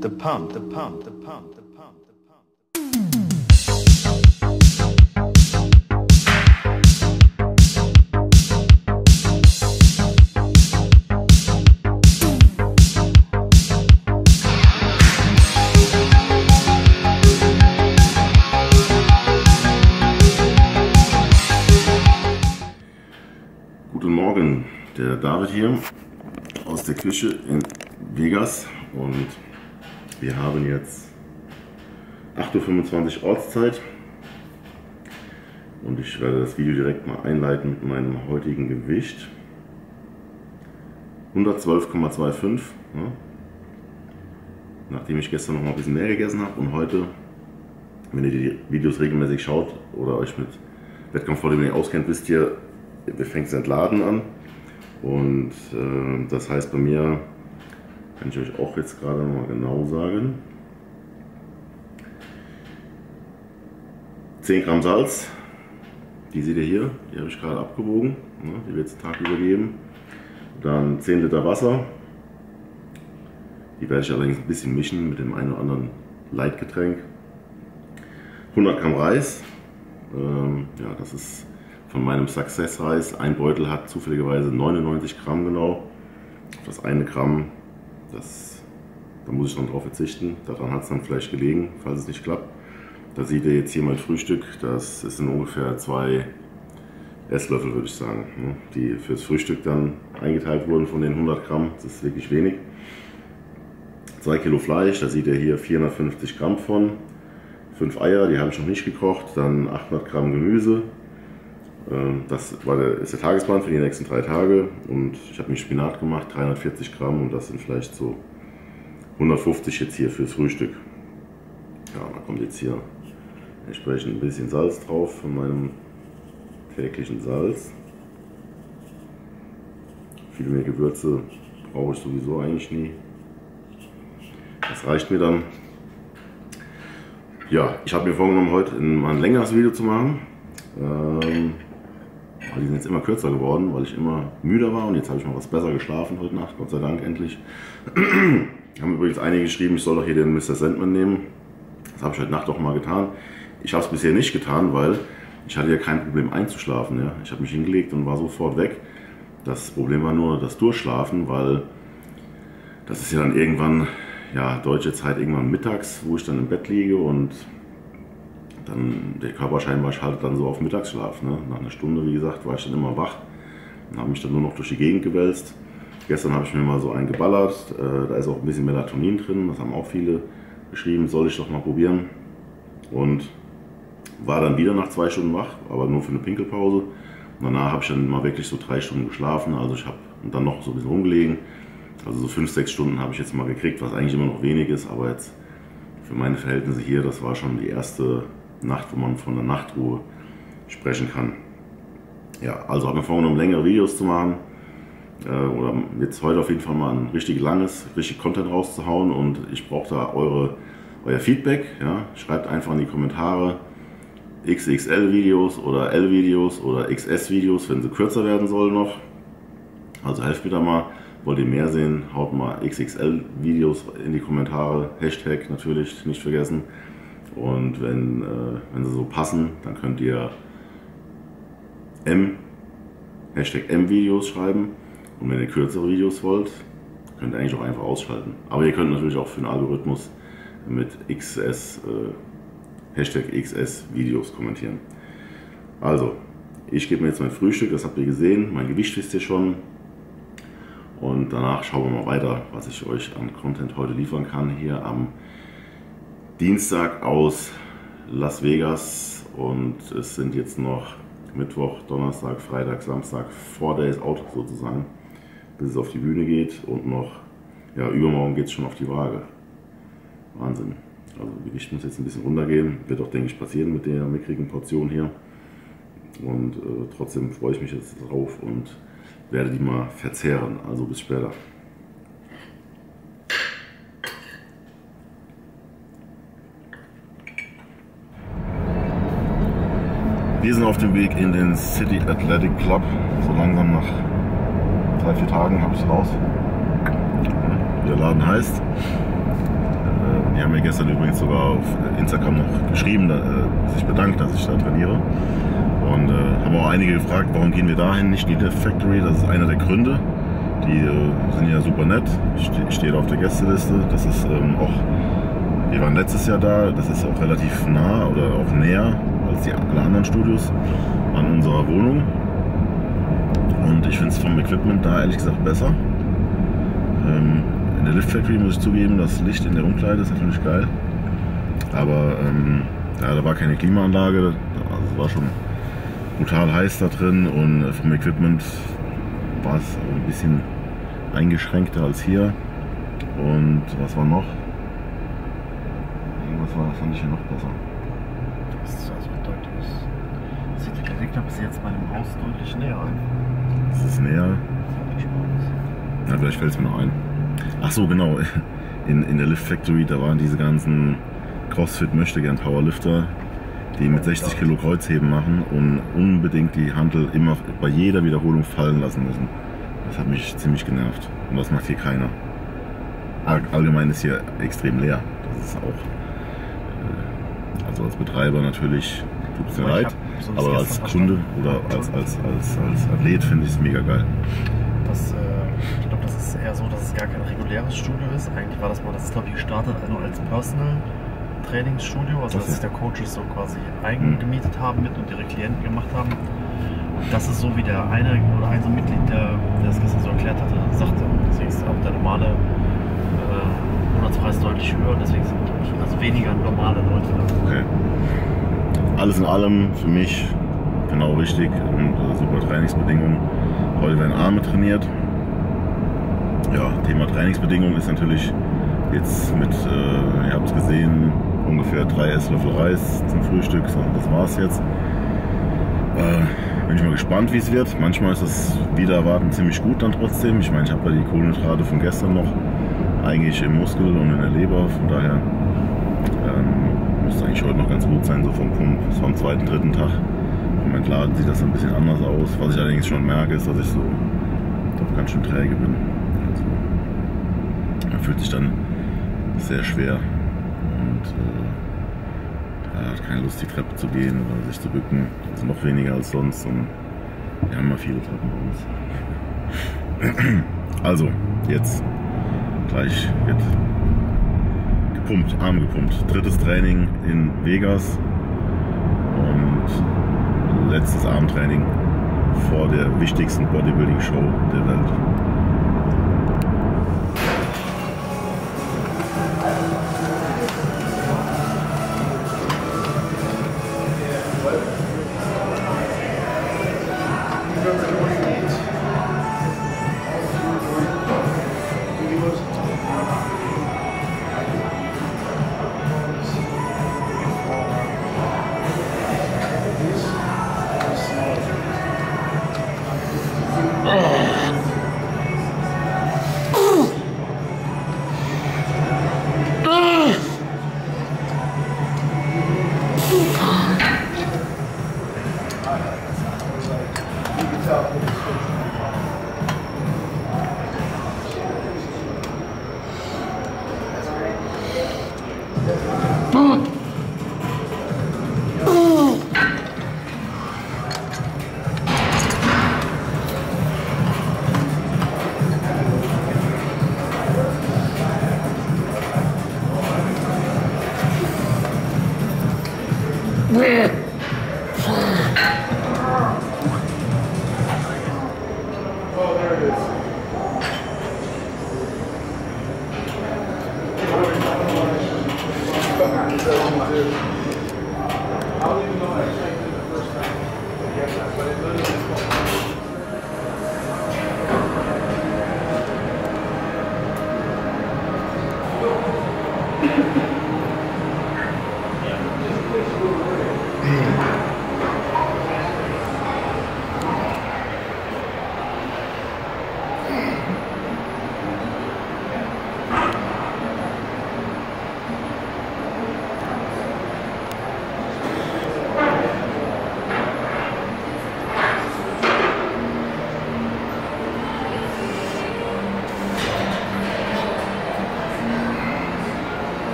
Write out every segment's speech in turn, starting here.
The pump, the pump, the pump. Guten Morgen, der David hier aus der Küche in Vegas und wir haben jetzt 8.25 Uhr Ortszeit und ich werde das Video direkt mal einleiten mit meinem heutigen Gewicht. 112,25, ne? nachdem ich gestern noch mal ein bisschen mehr gegessen habe und heute, wenn ihr die Videos regelmäßig schaut oder euch mit Wettkampfvorlieben auskennt, wisst ihr, wir fängt das Entladen an und äh, das heißt bei mir, kann ich euch auch jetzt gerade noch mal genau sagen, 10 Gramm Salz, die seht ihr hier, die habe ich gerade abgewogen, ne, die wird es Tag übergeben. Dann 10 Liter Wasser, die werde ich allerdings ein bisschen mischen mit dem einen oder anderen Leitgetränk. 100 Gramm Reis, ähm, ja, das ist von meinem Success Reis. Ein Beutel hat zufälligerweise 99 Gramm genau. Das eine Gramm, das, da muss ich dann drauf verzichten. Daran hat es dann vielleicht gelegen, falls es nicht klappt. Da seht ihr jetzt hier mein Frühstück. Das sind ungefähr zwei Esslöffel, würde ich sagen, ne, die fürs Frühstück dann eingeteilt wurden von den 100 Gramm. Das ist wirklich wenig. 2 Kilo Fleisch, da seht ihr hier 450 Gramm von. 5 Eier, die habe ich noch nicht gekocht. Dann 800 Gramm Gemüse, das war der, ist der Tagesplan für die nächsten drei Tage und ich habe mir Spinat gemacht, 340 Gramm und das sind vielleicht so 150 jetzt hier fürs Frühstück. Ja, da kommt jetzt hier entsprechend ein bisschen Salz drauf von meinem täglichen Salz. Viel mehr Gewürze brauche ich sowieso eigentlich nie. Das reicht mir dann. Ja, ich habe mir vorgenommen, heute mal ein längeres Video zu machen. Ähm, aber die sind jetzt immer kürzer geworden, weil ich immer müder war und jetzt habe ich mal was besser geschlafen heute Nacht, Gott sei Dank endlich. haben übrigens einige geschrieben, ich soll doch hier den Mr. Sandman nehmen. Das habe ich heute Nacht auch mal getan. Ich habe es bisher nicht getan, weil ich hatte ja kein Problem einzuschlafen. Ja. Ich habe mich hingelegt und war sofort weg. Das Problem war nur das Durchschlafen, weil das ist ja dann irgendwann, ja, deutsche Zeit irgendwann mittags, wo ich dann im Bett liege und dann der Körper scheinbar schaltet dann so auf Mittagsschlaf. Ne? Nach einer Stunde, wie gesagt, war ich dann immer wach und habe mich dann nur noch durch die Gegend gewälzt. Gestern habe ich mir mal so einen geballert, äh, da ist auch ein bisschen Melatonin drin, das haben auch viele geschrieben, soll ich doch mal probieren. Und war dann wieder nach zwei Stunden wach, aber nur für eine Pinkelpause. Und danach habe ich dann mal wirklich so drei Stunden geschlafen, also ich habe dann noch so ein bisschen rumgelegen. Also so fünf, sechs Stunden habe ich jetzt mal gekriegt, was eigentlich immer noch wenig ist, aber jetzt für meine Verhältnisse hier, das war schon die erste Nacht, wo man von der Nachtruhe sprechen kann. Ja, also habe mir vorgenommen, längere Videos zu machen. Äh, oder jetzt heute auf jeden Fall mal ein richtig langes, richtig Content rauszuhauen und ich brauche da eure, euer Feedback. Ja? Schreibt einfach in die Kommentare XXL-Videos oder L-Videos oder XS-Videos, wenn sie kürzer werden sollen noch. Also helft mir da mal. Wollt ihr mehr sehen, haut mal XXL-Videos in die Kommentare. Hashtag natürlich nicht vergessen. Und wenn, äh, wenn sie so passen, dann könnt ihr M, Hashtag M-Videos schreiben. Und wenn ihr kürzere Videos wollt, könnt ihr eigentlich auch einfach ausschalten. Aber ihr könnt natürlich auch für den Algorithmus mit XS, äh, Hashtag XS-Videos kommentieren. Also, ich gebe mir jetzt mein Frühstück, das habt ihr gesehen. Mein Gewicht wisst ihr schon. Und danach schauen wir mal weiter, was ich euch an Content heute liefern kann. Hier am Dienstag aus Las Vegas. Und es sind jetzt noch Mittwoch, Donnerstag, Freitag, Samstag, Four Days out sozusagen, bis es auf die Bühne geht. Und noch, ja, übermorgen geht es schon auf die Waage. Wahnsinn. Also Gewicht muss jetzt ein bisschen runtergehen. Wird auch, denke ich, passieren mit der mickrigen Portion hier. Und äh, trotzdem freue ich mich jetzt drauf und werde die mal verzehren. Also bis später. Wir sind auf dem Weg in den City Athletic Club. So langsam nach drei, vier Tagen habe ich es raus. Wie der Laden heißt. Die haben mir gestern übrigens sogar auf Instagram noch geschrieben, äh, sich bedankt, dass ich da trainiere. Und äh, haben auch einige gefragt, warum gehen wir dahin, nicht in die Lift Factory. Das ist einer der Gründe. Die äh, sind ja super nett. Ich stehe da auf der Gästeliste. Das ist ähm, auch, wir waren letztes Jahr da. Das ist auch relativ nah oder auch näher als die anderen Studios an unserer Wohnung. Und ich finde es vom Equipment da ehrlich gesagt besser. Ähm, in der Lift Factory muss ich zugeben, das Licht in der Umkleide ist natürlich geil. Aber ähm, ja, da war keine Klimaanlage. Also es war schon brutal heiß da drin und äh, vom Equipment war es ein bisschen eingeschränkter als hier. Und was war noch? Irgendwas war, fand ich hier noch besser. Das ist also deutlich. Sieht der Gegner bis jetzt bei dem Haus deutlich näher. Es ist näher. Ja, vielleicht fällt es mir noch ein. Ach so, genau. In, in der Lift Factory, da waren diese ganzen CrossFit möchtegern Powerlifter, die mit 60 Kilo Kreuzheben machen und unbedingt die Handel immer bei jeder Wiederholung fallen lassen müssen. Das hat mich ziemlich genervt. Und das macht hier keiner. All- Allgemein ist hier extrem leer. Das ist auch, äh, also als Betreiber natürlich, tut es mir ich leid, das aber als Kunde oder als, als, als, als Athlet finde ich es mega geil. Das, äh, ich glaube, das ist eher so, dass es gar kein reguläres Studio ist. Eigentlich war das mal, das ist glaube ich gestartet nur als Personal Trainingsstudio, also dass Okay. sich der Coaches so quasi eigen Mhm. gemietet haben mit und ihre Klienten gemacht haben. Das ist so wie der eine oder ein so Mitglied, der, der das gestern so erklärt hatte, sagte. Deswegen ist auch der normale äh, Monatspreis deutlich höher und deswegen sind also weniger normale Leute da. Okay. Alles in allem für mich genau richtig und äh, super Trainingsbedingungen. Heute werden Arme trainiert. Ja, Thema Trainingsbedingungen ist natürlich jetzt mit, äh, ihr habt es gesehen, ungefähr drei Esslöffel Reis zum Frühstück. So, das war's jetzt. Äh, bin ich mal gespannt, wie es wird. Manchmal ist es wieder erwarten ziemlich gut dann trotzdem. Ich meine, ich habe ja die Kohlenhydrate von gestern noch eigentlich im Muskel und in der Leber. Von daher müsste eigentlich heute noch ganz gut sein, so vom Pump. So am zweiten, dritten Tag. Im Entladen sieht das ein bisschen anders aus. Was ich allerdings schon merke, ist, dass ich so doch ganz schön träge bin. Also, man fühlt sich dann sehr schwer und äh, hat keine Lust, die Treppe zu gehen oder sich zu bücken. Also noch weniger als sonst und wir haben mal viele Treppen bei uns. Also, jetzt gleich wird gepumpt, Arm gepumpt. Drittes Training in Vegas und letztes Armtraining vor der wichtigsten Bodybuilding-Show der Welt.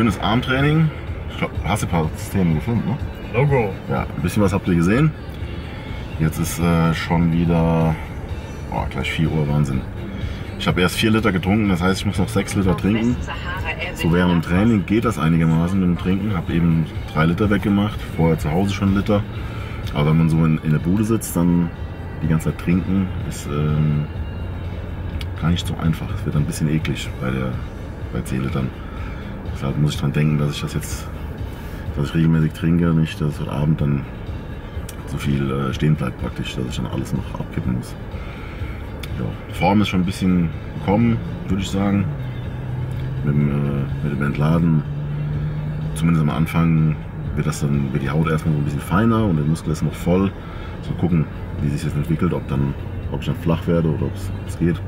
Schönes Armtraining. Ich glaube, hast du ein paar Szenen gefilmt, ne? Logo. Ja, ein bisschen was habt ihr gesehen. Jetzt ist äh, schon wieder oh, gleich 4 Uhr, Wahnsinn. Ich habe erst 4 Liter getrunken, das heißt, ich muss noch 6 Liter trinken. So während dem Training geht das einigermaßen mit dem Trinken. Habe eben 3 Liter weggemacht, vorher zu Hause schon Liter. Aber wenn man so in, in der Bude sitzt, dann die ganze Zeit trinken, ist ähm, gar nicht so einfach. Es wird dann ein bisschen eklig bei, der, bei 10 Litern. Deshalb muss ich dran denken, dass ich das jetzt, dass ich regelmäßig trinke, nicht, dass heute Abend dann so viel äh, stehen bleibt praktisch, dass ich dann alles noch abkippen muss. Ja, Form ist schon ein bisschen gekommen, würde ich sagen. Mit dem, äh, mit dem Entladen, zumindest am Anfang, wird, das dann, wird die Haut erstmal so ein bisschen feiner und der Muskel ist noch voll. So gucken, wie sich das entwickelt, ob, dann, ob ich dann flach werde oder ob es geht.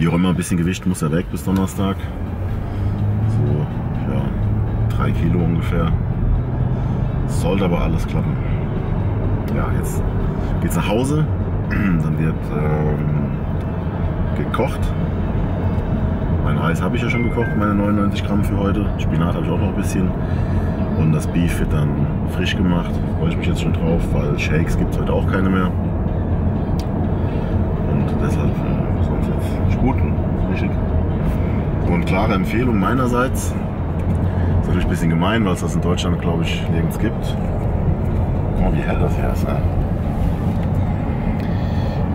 Wie auch immer, ein bisschen Gewicht muss ja weg bis Donnerstag. Drei Kilo ungefähr. Sollte aber alles klappen. Ja, jetzt geht's nach Hause. Dann wird ähm, gekocht. Mein Reis habe ich ja schon gekocht, meine 99 Gramm für heute. Spinat habe ich auch noch ein bisschen. Und das Beef wird dann frisch gemacht. Freue ich mich jetzt schon drauf, weil Shakes gibt es heute auch keine mehr. Und deshalb äh, sonst jetzt Sputen. Richtig. Und klare Empfehlung meinerseits. Ist natürlich ein bisschen gemein, weil es das in Deutschland, glaube ich, nirgends gibt. Guck mal, wie hell das hier ist. Ne?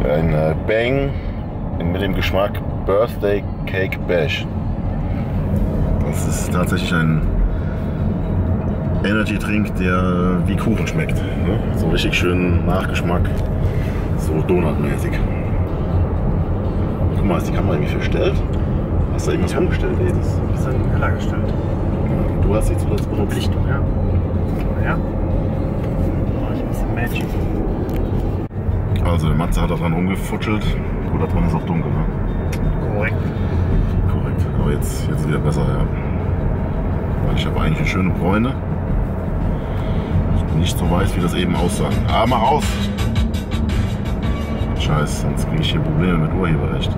Ein äh, Bang mit dem Geschmack Birthday Cake Bash. Das ist tatsächlich ein Energy-Trink, der wie Kuchen schmeckt. Ne? So richtig schön Nachgeschmack, so Donutmäßig. Guck mal, ist die Kamera irgendwie verstellt? Hast du irgendwas umgestellt? Nee, das Ein bisschen heller gestellt. Du hast sie zuletzt benutzt. Belichtung, ja. Ja. Mach ich ein bisschen Magic. Also der Matze hat da dran rumgefutschelt. Gut, da drin ist auch dunkel, ne? Korrekt. Korrekt. Aber jetzt, jetzt ist wieder besser, ja. Weil ich habe eigentlich eine schöne Bräune. Ich bin nicht so weiß, wie das eben aussah. Ah, mach aus! Scheiß, sonst kriege ich hier Probleme mit Urheberrecht.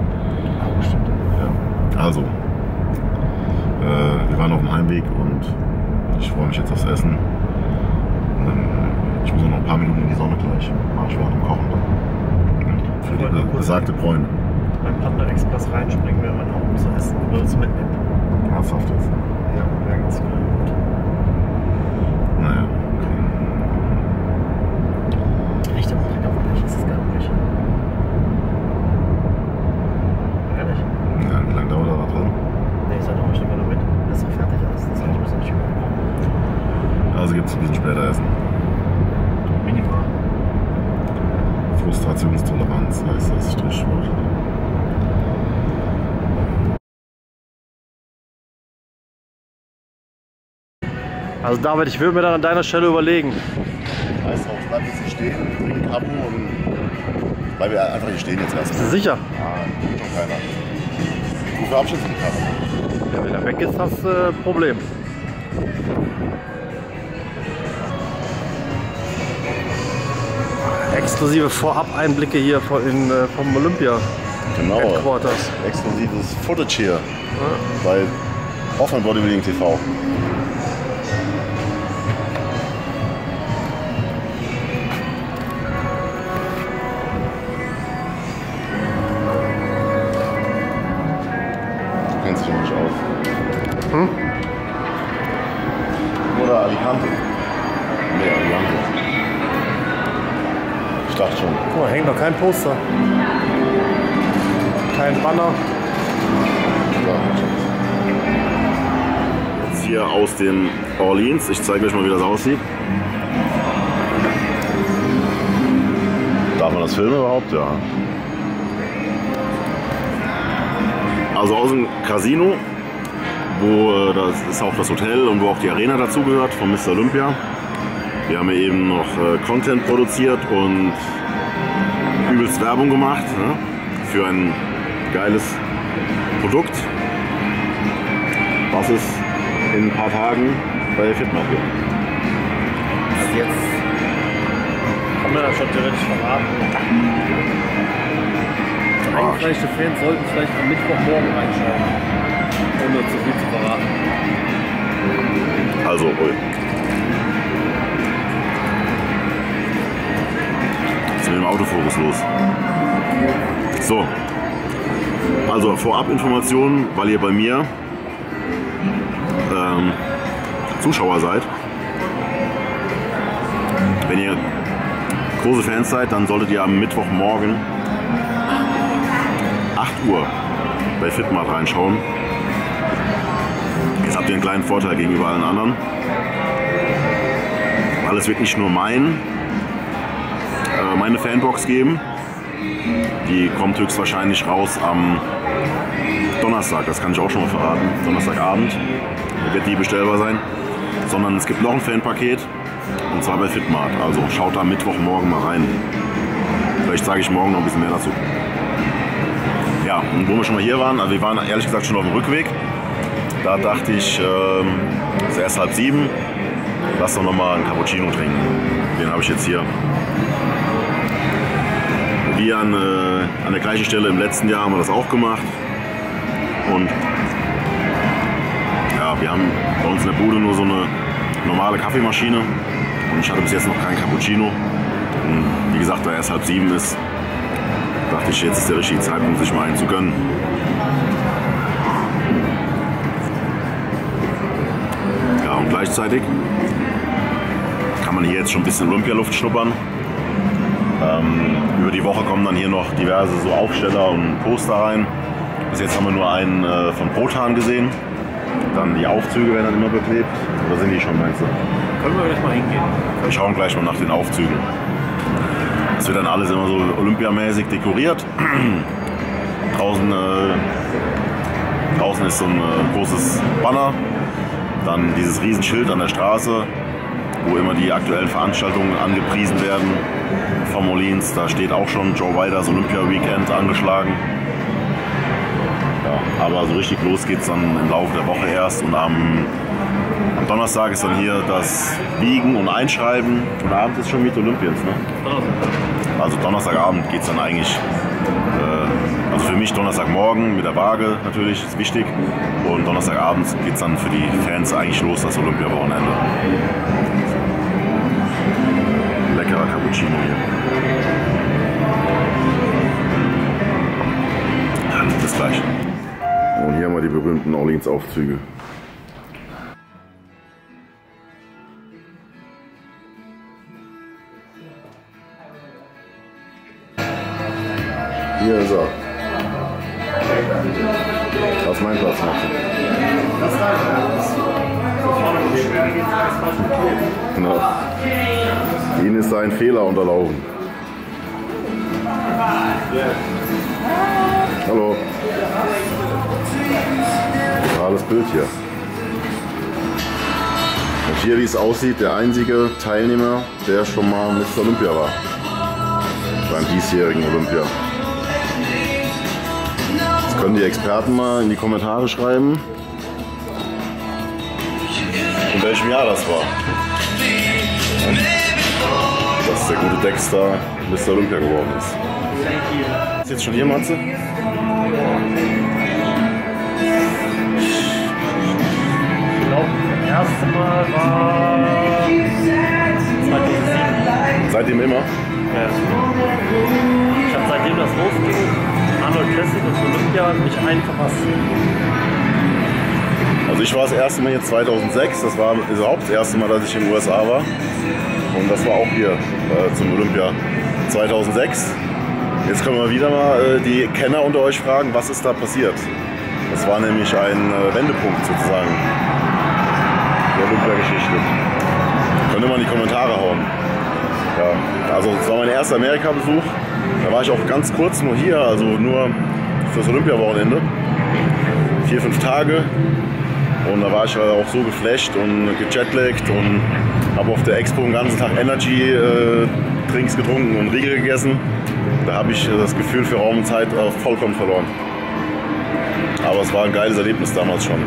Ah, stimmt. Ja. Also, wir waren auf dem Heimweg und ich freue mich jetzt aufs Essen. Und dann, äh, ich muss noch ein paar Minuten in die Sonne gleich. Mach ich während dem Kochen dann. Für die besagte Bräune. Beim Panda Express reinspringen, wenn man auch so essen würde, zu mitnehmen. Ernsthaft jetzt. Ja, wäre ganz gut. Naja, okay. Riecht aber lecker wirklich, ist das gar nicht. Ehrlich? Ja, wie lange dauert er da drin? Nee, ich sag doch mal schnell mal damit. Das ist doch fertig alles. Das heißt, ich muss nicht überbrauchen. Also gibt es ein bisschen später Essen. Minimal. Frustrationstoleranz heißt das Strichwort. Also David, ich würde mir dann an deiner Stelle überlegen. Heißt auch, bleib jetzt hier stehen, trink Abu und bleib einfach hier stehen jetzt erstmal. Sicher. Ja, tut doch keiner. Du verabschiedest dich gerade. Ja, wenn er weg ist, hast du äh, Problem. Exklusive Vorab-Einblicke hier von, in, äh, vom Olympia Genau. Headquarters. Exklusives Footage hier bei Hoffmann Bodybuilding TV. Kein Poster. Kein Banner. Jetzt hier aus dem Orleans. Ich zeige euch mal, wie das aussieht. Darf man das filmen überhaupt? Ja. Also aus dem Casino, wo äh, das ist auch das Hotel und wo auch die Arena dazugehört von Mr. Olympia. Wir haben eben noch äh, Content produziert und übelst Werbung gemacht ne? für ein geiles Produkt. was es in ein paar Tagen bei Fitmark gibt. Also jetzt kann man das schon theoretisch verraten. Eingefleischte Fans sollten vielleicht am Mittwochmorgen reinschauen, ohne zu viel zu verraten. Also, Jetzt mit dem Autofokus los. So. Also vorab Informationen, weil ihr bei mir ähm, Zuschauer seid. Wenn ihr große Fans seid, dann solltet ihr am Mittwochmorgen 8 Uhr bei Fitmart reinschauen. Jetzt habt ihr einen kleinen Vorteil gegenüber allen anderen. Weil es wird nicht nur mein, meine Fanbox geben. Die kommt höchstwahrscheinlich raus am Donnerstag, das kann ich auch schon mal verraten. Donnerstagabend wird die bestellbar sein. Sondern es gibt noch ein Fanpaket und zwar bei Fitmart. Also schaut da Mittwochmorgen mal rein. Vielleicht sage ich morgen noch ein bisschen mehr dazu. Ja, und wo wir schon mal hier waren, also wir waren ehrlich gesagt schon auf dem Rückweg. Da dachte ich, ähm, es ist erst halb sieben, lass doch noch mal einen Cappuccino trinken. Den habe ich jetzt hier. Wie an, äh, an der gleichen Stelle im letzten Jahr haben wir das auch gemacht. Und ja, wir haben bei uns in der Bude nur so eine normale Kaffeemaschine. Und ich hatte bis jetzt noch keinen Cappuccino. Und wie gesagt, da erst halb sieben ist, dachte ich, jetzt ist der richtige Zeitpunkt, sich mal einen zu gönnen. Ja, und gleichzeitig kann man hier jetzt schon ein bisschen Olympialuft schnuppern. Ähm, über die Woche kommen dann hier noch diverse so Aufsteller und Poster rein. Bis jetzt haben wir nur einen äh, von Protan gesehen. Dann die Aufzüge werden dann immer beklebt. Oder sind die schon, meinst du? Können wir gleich mal hingehen? Wir schauen gleich mal nach den Aufzügen. Das wird dann alles immer so olympiamäßig dekoriert. draußen, äh, draußen ist so ein äh, großes Banner. Dann dieses Riesenschild an der Straße, wo immer die aktuellen Veranstaltungen angepriesen werden. Vom Molins, da steht auch schon Joe Widers Olympia Weekend angeschlagen. Ja, aber so richtig los geht es dann im Laufe der Woche erst und am, am Donnerstag ist dann hier das Wiegen und Einschreiben und abends ist schon Meet Olympians. Ne? Also Donnerstagabend geht es dann eigentlich, äh, also für mich Donnerstagmorgen mit der Waage natürlich, ist wichtig. Und Donnerstagabend geht es dann für die Fans eigentlich los, das Olympiawochenende. Hier. Ja, bis gleich. Und hier haben wir die berühmten Orleans-Aufzüge. Hier ist er. Und hier, wie es aussieht, der einzige Teilnehmer, der schon mal Mr. Olympia war. Beim diesjährigen Olympia. Das können die Experten mal in die Kommentare schreiben, in welchem Jahr das war. Dass der gute Dexter Mr. Olympia geworden ist. Ist jetzt schon hier, Matze? Glaube, das erste Mal war 2007. Seitdem immer? Ja. Ich habe seitdem das losging, Arnold Classic und Olympia nicht einen verpasst. Also ich war das erste Mal hier 2006, das war überhaupt das erste Mal, dass ich in den USA war. Und das war auch hier äh, zum Olympia 2006. Jetzt können wir wieder mal äh, die Kenner unter euch fragen, was ist da passiert? Das war nämlich ein äh, Wendepunkt sozusagen der Olympia-Geschichte. Könnt ihr mal in die Kommentare hauen. Ja, also es war mein erster Amerika-Besuch. Da war ich auch ganz kurz nur hier, also nur fürs Olympiawochenende. Vier, fünf Tage. Und da war ich halt auch so geflasht und gejetlaggt und habe auf der Expo den ganzen Tag Energy äh, getrunken und Riegel gegessen. Da habe ich äh, das Gefühl für Raum und Zeit äh, vollkommen verloren. Aber es war ein geiles Erlebnis damals schon.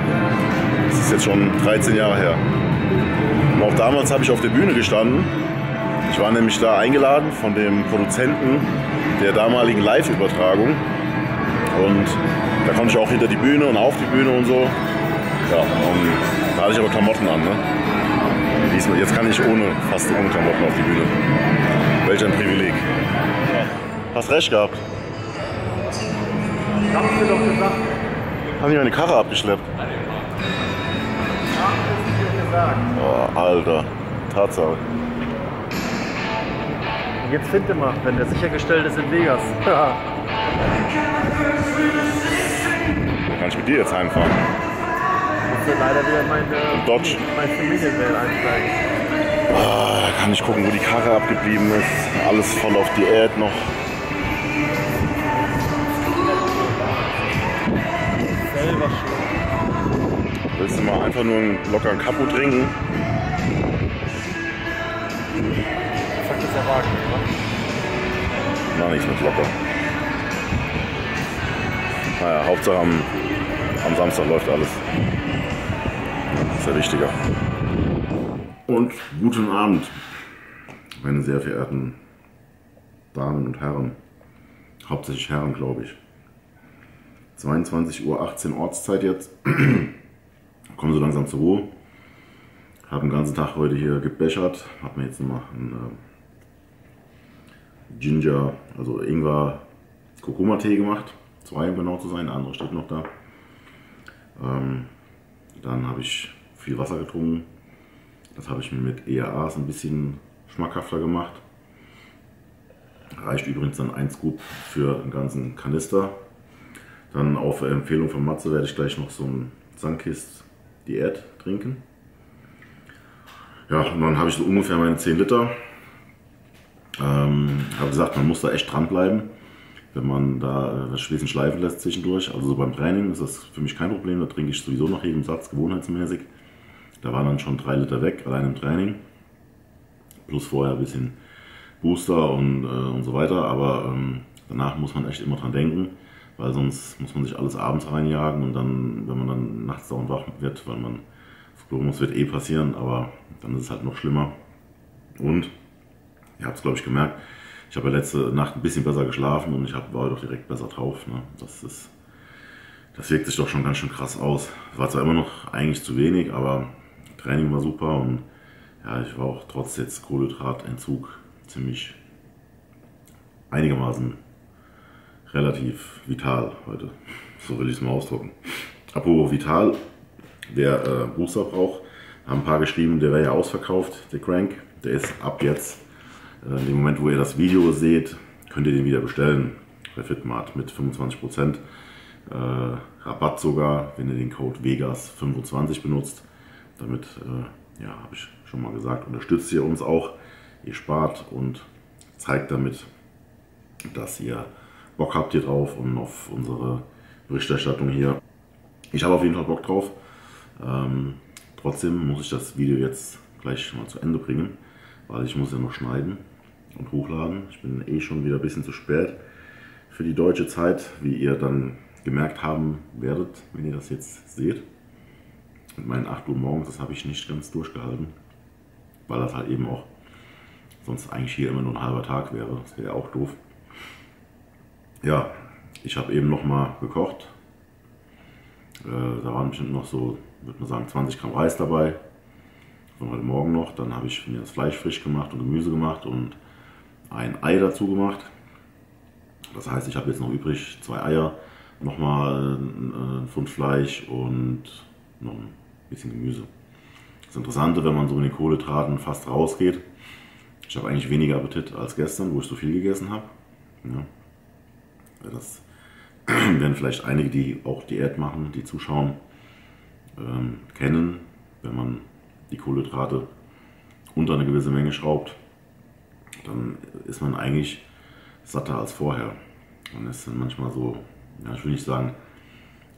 Das ist jetzt schon 13 Jahre her. Und auch damals habe ich auf der Bühne gestanden. Ich war nämlich da eingeladen von dem Produzenten der damaligen Live-Übertragung. Und da konnte ich auch hinter die Bühne und auf die Bühne und so. Ja, und da hatte ich aber Klamotten an. Ne? Diesmal, jetzt kann ich ohne, fast ohne Klamotten auf die Bühne. Welch ein Privileg. Hast recht gehabt. Haben die meine Karre abgeschleppt? Oh, Alter. Tatsache. Und jetzt finde mal, wenn der sichergestellt ist in Vegas. Kann ich mit dir jetzt heimfahren? musste leider wieder meine, Dodge. mein Familienwelt einsteigen. Ah, da kann ich gucken, wo die Karre abgeblieben ist. Alles voll auf Diät noch. Selber schon. Willst du mal einfach nur einen lockeren Kapo trinken? Fuck ist der Wagen, ne? Na, nichts mit locker. Naja, Hauptsache am, am Samstag läuft alles. Das ist ja wichtiger. Und guten Abend, meine sehr verehrten Damen und Herren. Hauptsächlich Herren, glaube ich. 22.18 Uhr Ortszeit jetzt. Kommen so langsam zur Ruhe. Habe den ganzen Tag heute hier gebechert. Habe mir jetzt nochmal einen äh, Ginger, also Ingwer Kurkuma-Tee gemacht. Zwei, um genau zu sein. Der andere steht noch da. Ähm, dann habe ich viel Wasser getrunken. Das habe ich mir mit EAAs ein bisschen schmackhafter gemacht. Reicht übrigens dann ein Scoop für einen ganzen Kanister. Dann auf Empfehlung von Matze werde ich gleich noch so ein Sunkist Diät trinken. Ja, und dann habe ich so ungefähr meine 10 Liter. Ähm, habe gesagt, man muss da echt dranbleiben, wenn man da äh, das Schließen schleifen lässt zwischendurch. Also so beim Training ist das für mich kein Problem. Da trinke ich sowieso noch jeden Satz gewohnheitsmäßig. Da waren dann schon 3 Liter weg, allein im Training. Plus vorher ein bisschen Booster und, äh, und so weiter. Aber ähm, danach muss man echt immer dran denken, weil sonst muss man sich alles abends reinjagen und dann, wenn man dann nachts dauernd wach wird, weil man auf Klo muss, wird eh passieren, aber dann ist es halt noch schlimmer. Und ihr habt es glaube ich gemerkt, ich habe ja letzte Nacht ein bisschen besser geschlafen und ich hab, war doch direkt besser drauf. Ne? Das ist, das wirkt sich doch schon ganz schön krass aus. War zwar immer noch eigentlich zu wenig, aber Training war super und ja, ich war auch trotz jetzt Kohlenhydratentzug ziemlich einigermaßen relativ vital heute. So will ich es mal ausdrücken. Apropos vital, wer äh, Booster braucht, haben ein paar geschrieben, der wäre ja ausverkauft, der Crank. Der ist ab jetzt, äh, in dem Moment, wo ihr das Video seht, könnt ihr den wieder bestellen bei Fitmart mit 25% äh, Rabatt sogar, wenn ihr den Code VEGAS25 benutzt. Damit, äh, ja, habe ich schon mal gesagt, unterstützt ihr uns auch. Ihr spart und zeigt damit, dass ihr Bock habt hier drauf und auf unsere Berichterstattung hier. Ich habe auf jeden Fall Bock drauf. Ähm, trotzdem muss ich das Video jetzt gleich mal zu Ende bringen, weil ich muss ja noch schneiden und hochladen. Ich bin eh schon wieder ein bisschen zu spät für die deutsche Zeit, wie ihr dann gemerkt haben werdet, wenn ihr das jetzt seht. Mit meinen 8 Uhr morgens, das habe ich nicht ganz durchgehalten, weil das halt eben auch sonst eigentlich hier immer nur ein halber Tag wäre. Das wäre ja auch doof. Ja, ich habe eben noch mal gekocht. Äh, da waren bestimmt noch so, würde man sagen, 20 Gramm Reis dabei. Von heute Morgen noch. Dann habe ich mir das Fleisch frisch gemacht und Gemüse gemacht und ein Ei dazu gemacht. Das heißt, ich habe jetzt noch übrig zwei Eier, nochmal ein Pfund Fleisch und noch ein bisschen Gemüse. Das Interessante, wenn man so in den Kohlenhydraten fast rausgeht, ich habe eigentlich weniger Appetit als gestern, wo ich so viel gegessen habe. Ja. Das werden vielleicht einige, die auch Diät machen, die zuschauen, ähm, kennen, wenn man die Kohlenhydrate unter eine gewisse Menge schraubt, dann ist man eigentlich satter als vorher. Man ist dann manchmal so, ja, ich will nicht sagen,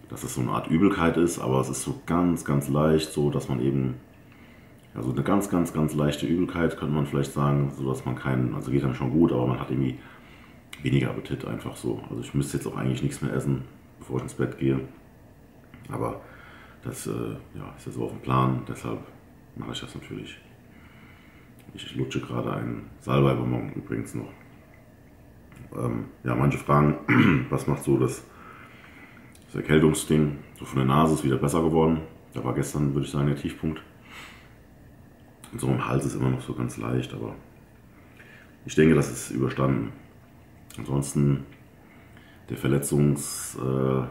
dass es so eine Art Übelkeit ist, aber es ist so ganz, ganz leicht, so dass man eben, also eine ganz, ganz, ganz leichte Übelkeit könnte man vielleicht sagen, so dass man keinen, also geht dann schon gut, aber man hat irgendwie weniger Appetit einfach so. Also ich müsste jetzt auch eigentlich nichts mehr essen, bevor ich ins Bett gehe. Aber Das äh, ja, ist ja so auf dem Plan, deshalb mache ich das natürlich. Ich lutsche gerade einen Salbeibonbon übrigens noch. Ähm, ja, manche fragen, was macht so das, das Erkältungsding? So von der Nase ist wieder besser geworden. Da war gestern, würde ich sagen, der Tiefpunkt. Und so im Hals ist immer noch so ganz leicht, aber ich denke, das ist überstanden. Ansonsten der Verletzungsreport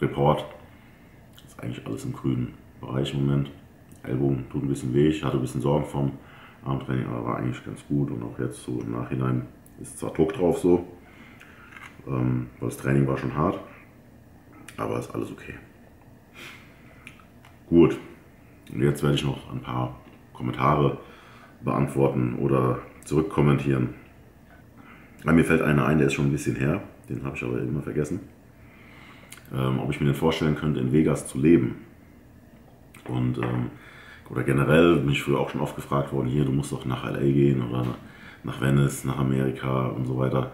äh, ist eigentlich alles im grünen Bereich im Moment. Ellbogen tut ein bisschen weh, ich hatte ein bisschen Sorgen vom Armtraining, aber war eigentlich ganz gut und auch jetzt so im Nachhinein ist zwar Druck drauf so, ähm, weil das Training war schon hart, aber ist alles okay. Gut, und jetzt werde ich noch ein paar Kommentare beantworten oder zurückkommentieren. Weil mir fällt einer ein, der ist schon ein bisschen her, den habe ich aber immer vergessen. Ähm, ob ich mir denn vorstellen könnte, in Vegas zu leben. Und ähm, oder generell bin ich früher auch schon oft gefragt worden, hier, du musst doch nach LA gehen oder nach Venice, nach Amerika und so weiter.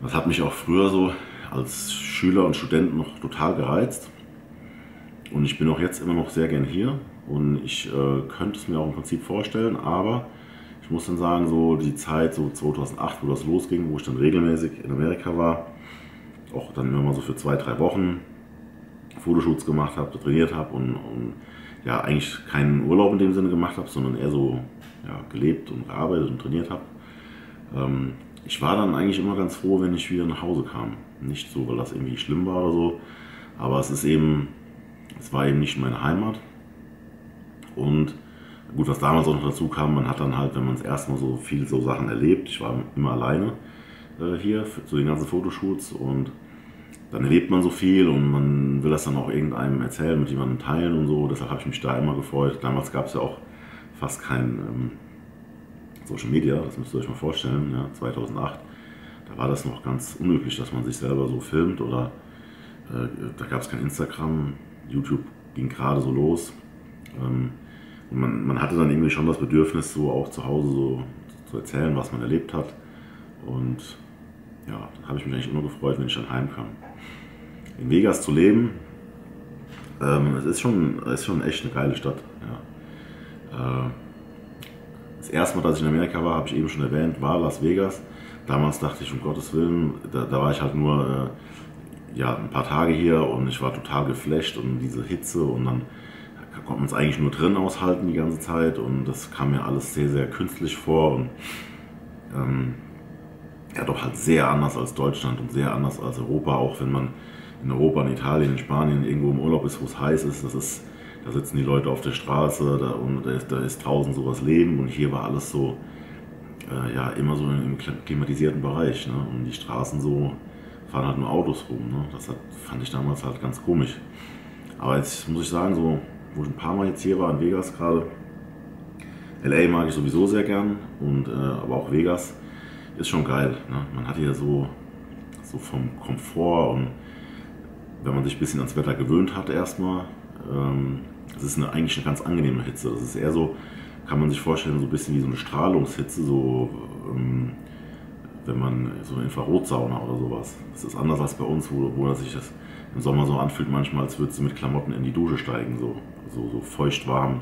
Das hat mich auch früher so als Schüler und Student noch total gereizt. Und ich bin auch jetzt immer noch sehr gern hier und ich äh, könnte es mir auch im Prinzip vorstellen, aber ich muss dann sagen, so die Zeit, so 2008, wo das losging, wo ich dann regelmäßig in Amerika war, auch dann immer mal so für zwei, drei Wochen Fotoshoots gemacht habe, trainiert habe und, und ja, eigentlich keinen Urlaub in dem Sinne gemacht habe, sondern eher so ja, gelebt und gearbeitet und trainiert habe. Ähm, ich war dann eigentlich immer ganz froh, wenn ich wieder nach Hause kam. Nicht so, weil das irgendwie schlimm war oder so, aber es ist eben, es war eben nicht meine Heimat. Und gut, was damals auch noch dazu kam, man hat dann halt, wenn man es erstmal so viel so Sachen erlebt, ich war immer alleine äh, hier für, zu den ganzen Fotoshoots und dann erlebt man so viel und man will das dann auch irgendeinem erzählen, mit jemandem teilen und so. Deshalb habe ich mich da immer gefreut. Damals gab es ja auch fast kein ähm, Social Media, das müsst ihr euch mal vorstellen, ja, 2008. Da war das noch ganz unüblich, dass man sich selber so filmt oder äh, da gab es kein Instagram, YouTube ging gerade so los. Ähm, man, man hatte dann irgendwie schon das Bedürfnis, so auch zu Hause so zu erzählen, was man erlebt hat. Und ja, da habe ich mich eigentlich immer gefreut, wenn ich dann heimkam. In Vegas zu leben, ähm, es ist schon, ist schon echt eine geile Stadt. Ja. Äh, das erste Mal, dass ich in Amerika war, habe ich eben schon erwähnt, war Las Vegas. Damals dachte ich, um Gottes Willen, da, da war ich halt nur äh, ja, ein paar Tage hier und ich war total geflasht und diese Hitze und dann konnte man es eigentlich nur drin aushalten die ganze Zeit und das kam mir alles sehr, sehr künstlich vor und ähm, ja doch halt sehr anders als Deutschland und sehr anders als Europa, auch wenn man in Europa, in Italien, in Spanien irgendwo im Urlaub ist, wo es heiß ist, das ist, da sitzen die Leute auf der Straße da, und da ist, da ist draußen sowas Leben und hier war alles so, äh, ja, immer so im klimatisierten Bereich ne? und die Straßen so, fahren halt nur Autos rum, ne? das hat, fand ich damals halt ganz komisch. Aber jetzt muss ich sagen, so wo ich ein paar Mal jetzt hier war in Vegas gerade. LA mag ich sowieso sehr gern, und, äh, aber auch Vegas ist schon geil. Ne? Man hat hier so, so vom Komfort und wenn man sich ein bisschen ans Wetter gewöhnt hat erstmal, ähm, es ist eine, eigentlich eine ganz angenehme Hitze. Das ist eher so, kann man sich vorstellen, so ein bisschen wie so eine Strahlungshitze, so ähm, wenn man so eine Infrarotsauna oder sowas. Das ist anders als bei uns, wo, wo sich das im Sommer so anfühlt, manchmal, als würdest du mit Klamotten in die Dusche steigen, so, so, so feucht warm.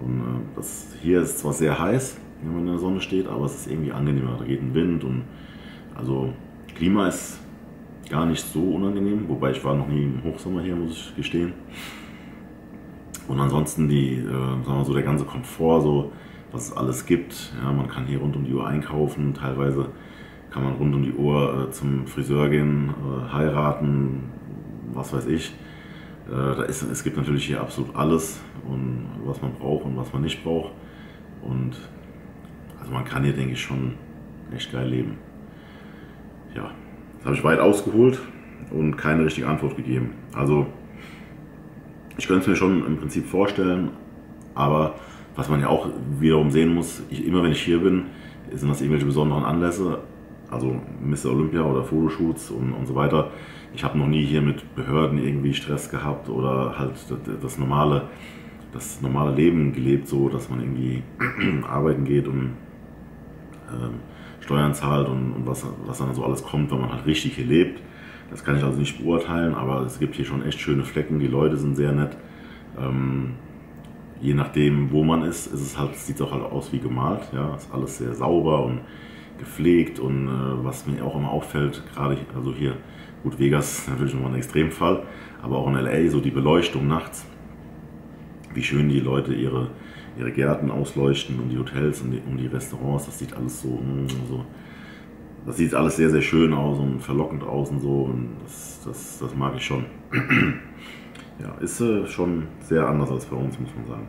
Und äh, das hier ist zwar sehr heiß, wenn man in der Sonne steht, aber es ist irgendwie angenehmer. Da geht ein Wind und also Klima ist gar nicht so unangenehm, wobei ich war noch nie im Hochsommer hier, muss ich gestehen. Und ansonsten die, äh, sagen wir so, der ganze Komfort, so was es alles gibt. Ja, man kann hier rund um die Uhr einkaufen, teilweise kann man rund um die Uhr äh, zum Friseur gehen, äh, heiraten, was weiß ich. Äh, ist, es gibt natürlich hier absolut alles, und, was man braucht und was man nicht braucht. Und also man kann hier, denke ich, schon echt geil leben. Ja, das habe ich weit ausgeholt und keine richtige Antwort gegeben. Also ich könnte es mir schon im Prinzip vorstellen, aber was man ja auch wiederum sehen muss, ich, immer wenn ich hier bin, sind das irgendwelche besonderen Anlässe, also Mr. Olympia oder Fotoshoots und, und so weiter. Ich habe noch nie hier mit Behörden irgendwie Stress gehabt oder halt das normale, das normale Leben gelebt, so dass man irgendwie arbeiten geht und ähm, Steuern zahlt und, und, was, was dann so alles kommt, wenn man halt richtig hier lebt. Das kann ich also nicht beurteilen, aber es gibt hier schon echt schöne Flecken. Die Leute sind sehr nett. Ähm, je nachdem, wo man ist, ist es halt, sieht es auch halt aus wie gemalt. Ja, ist alles sehr sauber und gepflegt und äh, was mir auch immer auffällt, gerade also hier, gut, Vegas natürlich nochmal ein Extremfall, aber auch in LA, so die Beleuchtung nachts, wie schön die Leute ihre, ihre Gärten ausleuchten und die Hotels und die, und die Restaurants, das sieht alles so, mm, so, das sieht alles sehr, sehr schön aus und verlockend aus und so und das, das, das mag ich schon. ja, ist äh, schon sehr anders als bei uns, muss man sagen.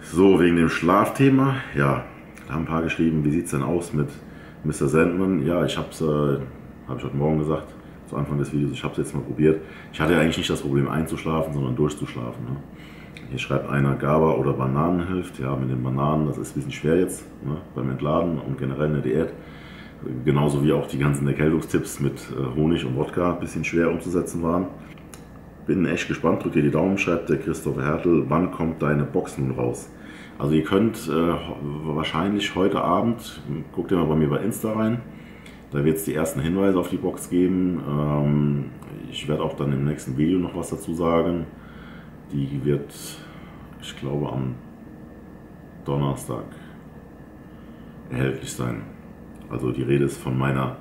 So, wegen dem Schlafthema, ja, da haben ein paar geschrieben, wie sieht es denn aus mit Mr. Sandman? Ja, ich habe es, äh, habe ich heute Morgen gesagt, zu Anfang des Videos, ich habe es jetzt mal probiert. Ich hatte eigentlich nicht das Problem einzuschlafen, sondern durchzuschlafen. Ne? Hier schreibt einer, GABA oder Bananen hilft. Ja, mit den Bananen, das ist ein bisschen schwer jetzt ne, beim Entladen und generell in der Diät. Genauso wie auch die ganzen Erkältungstipps mit äh, Honig und Wodka ein bisschen schwer umzusetzen waren. Bin echt gespannt, drücke die Daumen, schreibt der Christopher Hertel, wann kommt deine Box nun raus? Also ihr könnt äh, wahrscheinlich heute Abend, guckt ihr mal bei mir bei Insta rein, da wird es die ersten Hinweise auf die Box geben. Ähm, ich werde auch dann im nächsten Video noch was dazu sagen. Die wird, ich glaube, am Donnerstag erhältlich sein. Also die Rede ist von meiner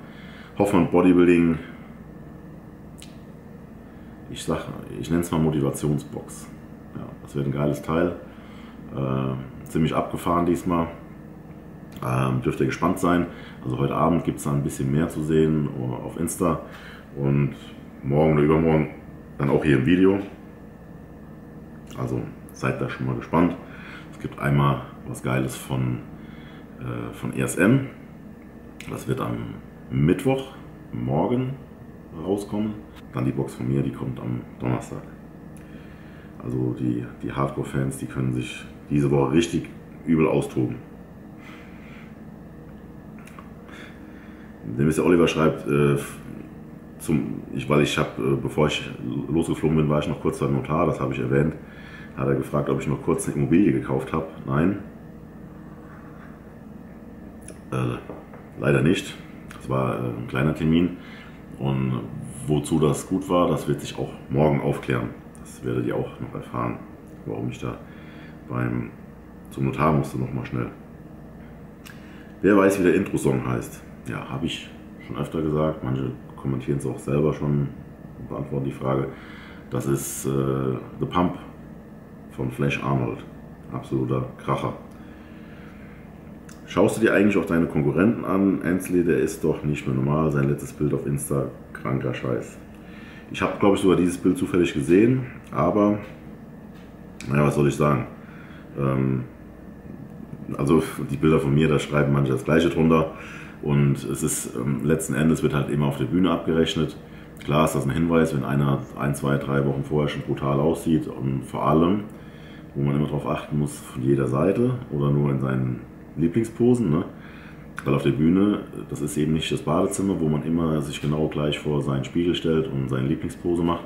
Hoffmann Bodybuilding, ich ich nenne es mal Motivationsbox. Ja, das wird ein geiles Teil. Äh, ziemlich abgefahren diesmal. Ähm, dürft ihr gespannt sein. Also heute Abend gibt es da ein bisschen mehr zu sehen auf Insta. Und morgen oder übermorgen dann auch hier im Video. Also seid da schon mal gespannt. Es gibt einmal was Geiles von, äh, von ESN. Das wird am Mittwoch, morgen rauskommen. Dann die Box von mir, die kommt am Donnerstag. Also die, die Hardcore-Fans, die können sich diese Woche richtig übel austoben. Der Mr. Oliver schreibt, äh, zum, ich, weil ich habe, äh, bevor ich losgeflogen bin, war ich noch kurz beim Notar, das habe ich erwähnt. Hat er gefragt, ob ich noch kurz eine Immobilie gekauft habe. Nein. Äh, leider nicht. Das war äh, ein kleiner Termin. Und wozu das gut war, das wird sich auch morgen aufklären. Das werdet ihr auch noch erfahren, warum ich da beim zum Notar musste noch mal schnell. Wer weiß, wie der Intro-Song heißt? Ja, habe ich schon öfter gesagt. Manche kommentieren es auch selber schon und beantworten die Frage. Das ist äh, The Pump von Flash Arnold. Absoluter Kracher. Schaust du dir eigentlich auch deine Konkurrenten an? Ansley, der ist doch nicht mehr normal. Sein letztes Bild auf Insta, kranker Scheiß. Ich habe, glaube ich, sogar dieses Bild zufällig gesehen, aber, naja, was soll ich sagen? Ähm, also die Bilder von mir, da schreiben manche das Gleiche drunter. Und es ist ähm, letzten Endes wird halt immer auf der Bühne abgerechnet. Klar ist das ein Hinweis, wenn einer ein, zwei, drei Wochen vorher schon brutal aussieht und vor allem, wo man immer darauf achten muss, von jeder Seite oder nur in seinen Lieblingsposen. Ne? Weil auf der Bühne, das ist eben nicht das Badezimmer, wo man immer sich genau gleich vor seinen Spiegel stellt und seine Lieblingspose macht,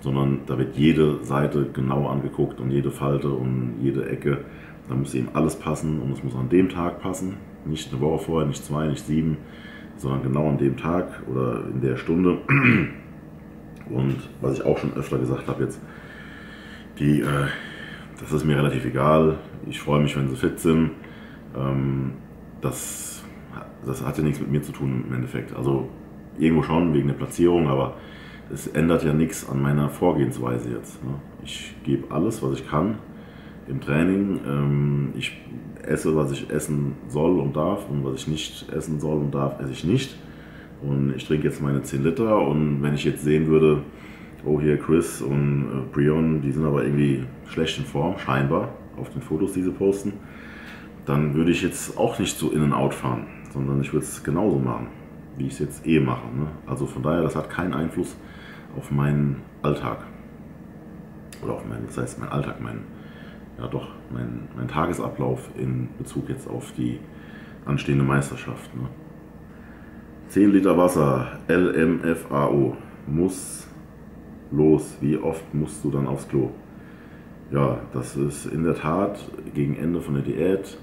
sondern da wird jede Seite genau angeguckt und jede Falte und jede Ecke. Da muss eben alles passen und es muss an dem Tag passen. Nicht eine Woche vorher, nicht zwei, nicht sieben, sondern genau an dem Tag oder in der Stunde. Und was ich auch schon öfter gesagt habe jetzt, die, äh, das ist mir relativ egal. Ich freue mich, wenn sie fit sind. Ähm, das, das hat ja nichts mit mir zu tun im Endeffekt. Also irgendwo schon wegen der Platzierung, aber es ändert ja nichts an meiner Vorgehensweise jetzt. Ne? Ich gebe alles, was ich kann im Training. Ähm, ich esse, was ich essen soll und darf und was ich nicht essen soll und darf, esse ich nicht. Und ich trinke jetzt meine 10 Liter und wenn ich jetzt sehen würde, oh hier Chris und äh, Brion, die sind aber irgendwie schlecht in Form, scheinbar, auf den Fotos, die sie posten, dann würde ich jetzt auch nicht so in and out fahren, sondern ich würde es genauso machen, wie ich es jetzt eh mache. Ne? Also von daher, das hat keinen Einfluss auf meinen Alltag. Oder auf meinen, das heißt mein Alltag, mein, ja doch, mein, mein Tagesablauf in Bezug jetzt auf die anstehende Meisterschaft. Ne? 10 Liter Wasser, LMFAO, muss los. Wie oft musst du dann aufs Klo? Ja, das ist in der Tat gegen Ende von der Diät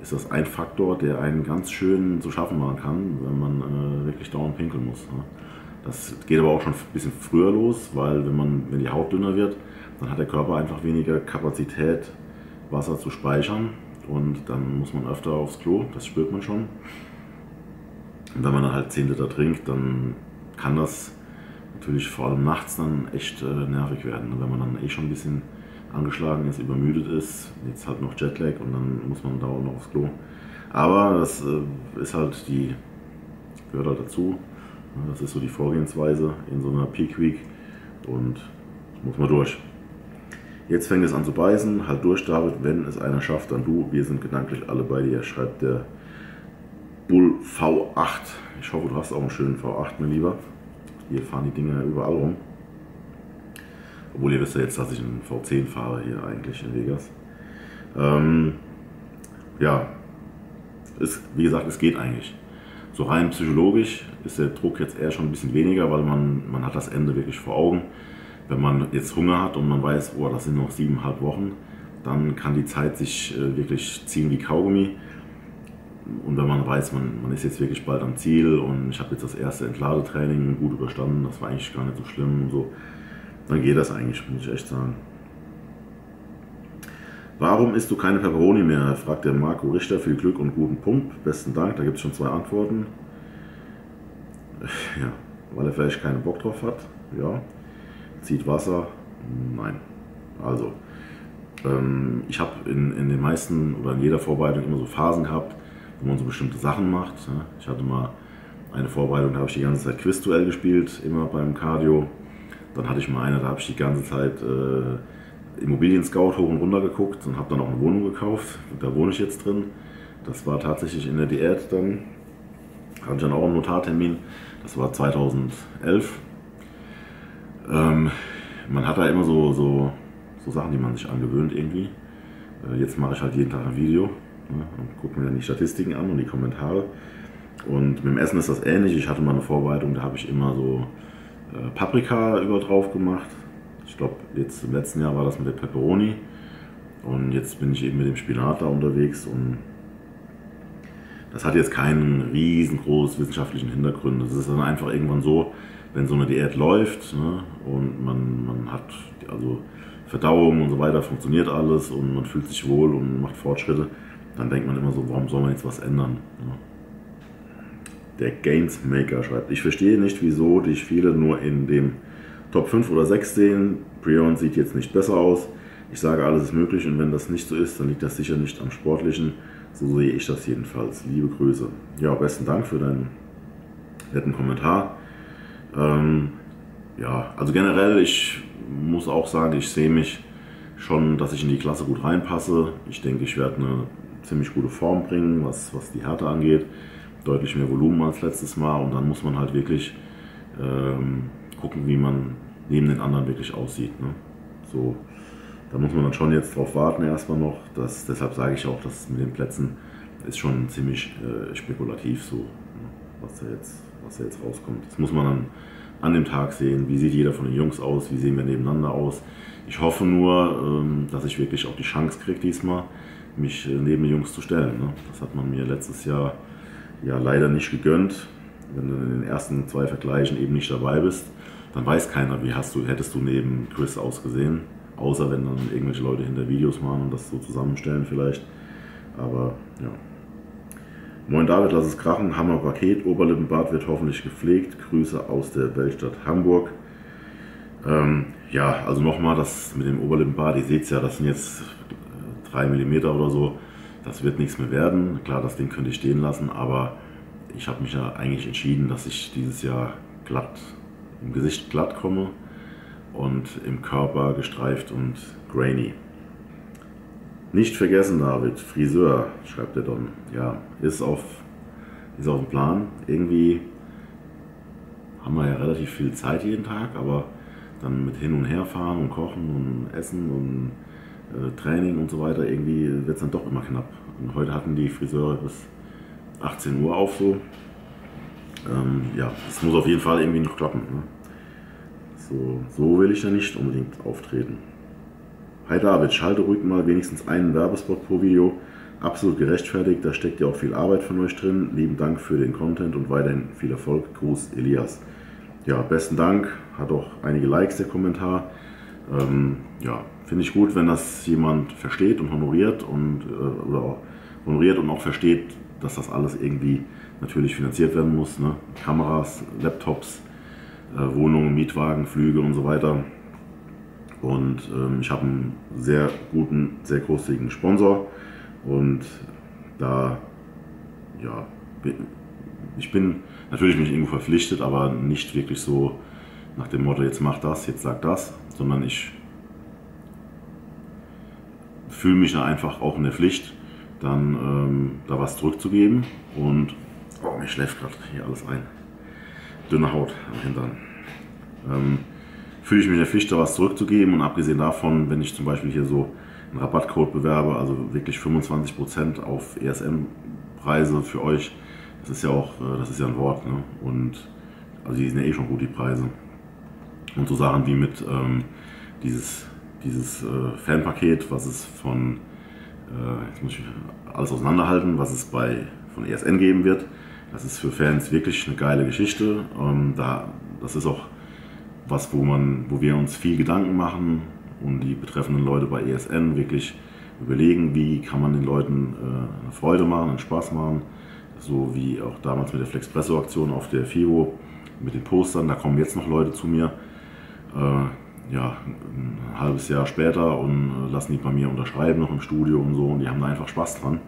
ist das ein Faktor, der einen ganz schön zu schaffen machen kann, wenn man äh, wirklich dauernd pinkeln muss. Ne? Das geht aber auch schon ein bisschen früher los, weil wenn, man, wenn die Haut dünner wird, dann hat der Körper einfach weniger Kapazität, Wasser zu speichern und dann muss man öfter aufs Klo, das spürt man schon. Und wenn man dann halt 10 Liter trinkt, dann kann das natürlich vor allem nachts dann echt äh, nervig werden. Wenn man dann eh schon ein bisschen angeschlagen ist, übermüdet ist, jetzt halt noch Jetlag und dann muss man da auch noch aufs Klo. Aber das äh, ist halt die, gehört halt dazu. Das ist so die Vorgehensweise in so einer Peak Week und muss man durch. Jetzt fängt es an zu beißen, halt durch David, wenn es einer schafft, dann du. Wir sind gedanklich alle bei dir, schreibt der Bull V8. Ich hoffe, du hast auch einen schönen V8, mein Lieber. Hier fahren die Dinger überall rum. Obwohl ihr wisst ja jetzt, dass ich einen V10 fahre hier eigentlich in Vegas. Ähm, ja, es, wie gesagt, es geht eigentlich. So rein psychologisch ist der Druck jetzt eher schon ein bisschen weniger, weil man, man hat das Ende wirklich vor Augen. Wenn man jetzt Hunger hat und man weiß, oh, das sind noch siebeneinhalb Wochen, dann kann die Zeit sich äh, wirklich ziehen wie Kaugummi. Und wenn man weiß, man, man ist jetzt wirklich bald am Ziel und ich habe jetzt das erste Entladetraining gut überstanden, das war eigentlich gar nicht so schlimm und so, dann geht das eigentlich, muss ich echt sagen. Warum isst du keine Peperoni mehr? fragt der Marco Richter. Viel Glück und guten Pump. Besten Dank. Da gibt es schon zwei Antworten. Ja, weil er vielleicht keinen Bock drauf hat. Ja. Zieht Wasser? Nein. Also, ähm, ich habe in, in den meisten oder in jeder Vorbereitung immer so Phasen gehabt, wo man so bestimmte Sachen macht. Ja. Ich hatte mal eine Vorbereitung, da habe ich die ganze Zeit Quizduell gespielt, immer beim Cardio. Dann hatte ich mal eine, da habe ich die ganze Zeit äh, Immobilien-Scout hoch und runter geguckt und habe dann auch eine Wohnung gekauft. Da wohne ich jetzt drin. Das war tatsächlich in der Diät dann. Hatte ich dann auch einen Notartermin. Das war 2011. Ähm, man hat da immer so, so, so Sachen, die man sich angewöhnt irgendwie. Äh, jetzt mache ich halt jeden Tag ein Video ne, und gucke mir dann die Statistiken an und die Kommentare. Und mit dem Essen ist das ähnlich. Ich hatte mal eine Vorbereitung, da habe ich immer so äh, Paprika über drauf gemacht. Ich glaube, jetzt im letzten Jahr war das mit der Pepperoni. Und jetzt bin ich eben mit dem Spinat da unterwegs und das hat jetzt keinen riesengroßen wissenschaftlichen Hintergrund. Das ist dann einfach irgendwann so, wenn so eine Diät läuft ne, und man, man hat also Verdauung und so weiter, funktioniert alles und man fühlt sich wohl und macht Fortschritte, dann denkt man immer so, warum soll man jetzt was ändern? Ne? Der Gainsmaker schreibt, ich verstehe nicht, wieso dich viele nur in dem Top 5 oder 6 sehen. Brion sieht jetzt nicht besser aus. Ich sage, alles ist möglich und wenn das nicht so ist, dann liegt das sicher nicht am Sportlichen. So sehe ich das jedenfalls. Liebe Grüße. Ja, besten Dank für deinen netten Kommentar. Ähm, ja, also generell, ich muss auch sagen, ich sehe mich schon, dass ich in die Klasse gut reinpasse. Ich denke, ich werde eine ziemlich gute Form bringen, was, was die Härte angeht deutlich mehr Volumen als letztes Mal und dann muss man halt wirklich ähm, gucken, wie man neben den anderen wirklich aussieht. Ne? So, da muss man dann schon jetzt drauf warten erstmal noch. Dass, deshalb sage ich auch, dass mit den Plätzen ist schon ziemlich äh, spekulativ so, ne? was, da jetzt, was da jetzt rauskommt. Das muss man dann an dem Tag sehen, wie sieht jeder von den Jungs aus, wie sehen wir nebeneinander aus. Ich hoffe nur, ähm, dass ich wirklich auch die Chance kriege diesmal, mich äh, neben den Jungs zu stellen. Ne? Das hat man mir letztes Jahr ja leider nicht gegönnt. Wenn du in den ersten zwei Vergleichen eben nicht dabei bist, dann weiß keiner, wie hast du, hättest du neben Chris ausgesehen. Außer wenn dann irgendwelche Leute hinter Videos machen und das so zusammenstellen vielleicht. Aber ja. Moin David, lass es krachen. Hammer Paket. Oberlippenbart wird hoffentlich gepflegt. Grüße aus der Weltstadt Hamburg. Ähm, ja, also nochmal, das mit dem Oberlippenbart, ihr seht es ja, das sind jetzt 3 mm oder so das wird nichts mehr werden. Klar, das Ding könnte ich stehen lassen, aber ich habe mich ja eigentlich entschieden, dass ich dieses Jahr glatt, im Gesicht glatt komme und im Körper gestreift und grainy. Nicht vergessen, David, Friseur, schreibt der Don. Ja, ist auf, ist auf dem Plan. Irgendwie haben wir ja relativ viel Zeit jeden Tag, aber dann mit hin und her fahren und kochen und essen und äh, Training und so weiter, irgendwie wird es dann doch immer knapp. Und heute hatten die Friseure bis 18 Uhr auf so. Ähm, ja, es muss auf jeden Fall irgendwie noch klappen. Ne? So, so will ich ja nicht unbedingt auftreten. Hi David, schalte ruhig mal wenigstens einen Werbespot pro Video. absolut gerechtfertigt. Da steckt ja auch viel Arbeit von euch drin. Lieben Dank für den Content und weiterhin viel Erfolg. Gruß, Elias. Ja, besten Dank. Hat auch einige Likes der Kommentar. Ähm, ja, finde ich gut, wenn das jemand versteht und honoriert und äh, oder honoriert und auch versteht, dass das alles irgendwie natürlich finanziert werden muss. Ne? Kameras, Laptops, äh, Wohnungen, Mietwagen, Flüge und so weiter. Und ähm, ich habe einen sehr guten, sehr großzügigen Sponsor. Und da, ja, ich bin natürlich mich irgendwo verpflichtet, aber nicht wirklich so nach dem Motto, jetzt mach das, jetzt sag das, sondern ich fühle mich einfach auch in der Pflicht, dann ähm, da was zurückzugeben. Und, oh, mir schläft gerade hier alles ein. Dünne Haut am Hintern. Ähm, fühle ich mich in der Pflicht, da was zurückzugeben. Und abgesehen davon, wenn ich zum Beispiel hier so einen Rabattcode bewerbe, also wirklich 25% auf ESM-Preise für euch, das ist ja auch, äh, das ist ja ein Wort, ne? Und also die sind ja eh schon gut, die Preise. Und so Sachen wie mit ähm, dieses, dieses äh, Fanpaket, was es von, äh, jetzt muss ich alles auseinanderhalten, was es bei von ESN geben wird. Das ist für Fans wirklich eine geile Geschichte. Ähm, da, das ist auch was, wo, man, wo wir uns viel Gedanken machen und die betreffenden Leute bei ESN wirklich überlegen, wie kann man den Leuten äh, eine Freude machen, einen Spaß machen. So wie auch damals mit der Flexpresso-Aktion auf der FIBO mit den Postern. Da kommen jetzt noch Leute zu mir, äh, ja, ein halbes Jahr später und äh, lassen die bei mir unterschreiben, noch im Studio und so. Und die haben da einfach Spaß dran.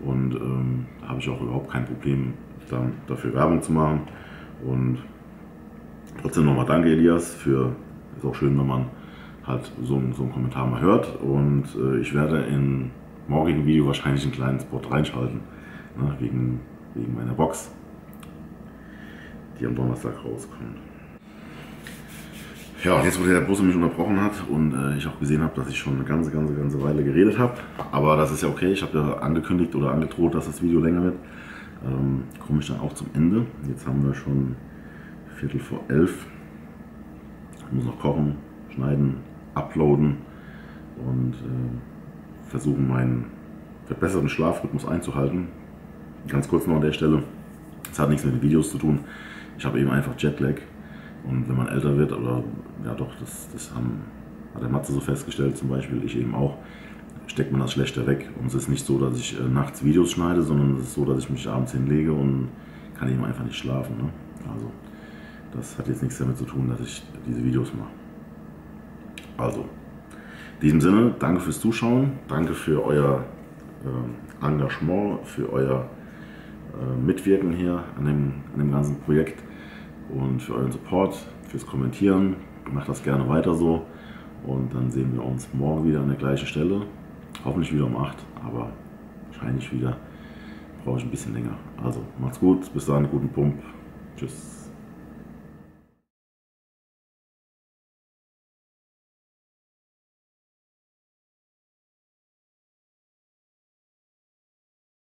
Und ähm, da habe ich auch überhaupt kein Problem, dann dafür Werbung zu machen. Und trotzdem nochmal danke, Elias, für, ist auch schön, wenn man halt so, so einen Kommentar mal hört. Und äh, ich werde in morgigen Video wahrscheinlich einen kleinen Spot reinschalten, ne, wegen, wegen meiner Box, die am Donnerstag rauskommt. Ja, jetzt, wo der Busse mich unterbrochen hat und äh, ich auch gesehen habe, dass ich schon eine ganze, ganze, ganze Weile geredet habe, aber das ist ja okay, ich habe ja angekündigt oder angedroht, dass das Video länger wird, ähm, komme ich dann auch zum Ende. Jetzt haben wir schon Viertel vor elf. Ich muss noch kochen, schneiden, uploaden und äh, versuchen, meinen verbesserten Schlafrhythmus einzuhalten. Ganz kurz noch an der Stelle, es hat nichts mit den Videos zu tun. Ich habe eben einfach Jetlag und wenn man älter wird, oder ja doch, das, das haben, hat der Matze so festgestellt zum Beispiel, ich eben auch, steckt man das schlechter weg. Und es ist nicht so, dass ich äh, nachts Videos schneide, sondern es ist so, dass ich mich abends hinlege und kann eben einfach nicht schlafen. Ne? Also das hat jetzt nichts damit zu tun, dass ich diese Videos mache. Also, in diesem Sinne, danke fürs Zuschauen, danke für euer äh, Engagement, für euer äh, Mitwirken hier an dem, an dem ganzen Projekt und für euren Support, fürs Kommentieren. Macht das gerne weiter so. Und dann sehen wir uns morgen wieder an der gleichen Stelle. Hoffentlich wieder um 8, aber wahrscheinlich wieder brauche ich ein bisschen länger. Also macht's gut, bis dahin, guten Pump. Tschüss.